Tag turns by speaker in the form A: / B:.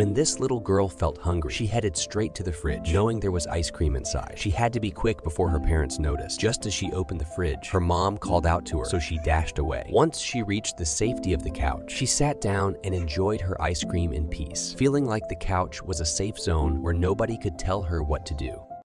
A: When this little girl felt hungry, she headed straight to the fridge, knowing there was ice cream inside. She had to be quick before her parents noticed. Just as she opened the fridge, her mom called out to her, so she dashed away. Once she reached the safety of the couch, she sat down and enjoyed her ice cream in peace, feeling like the couch was a safe zone where nobody could tell her what to do.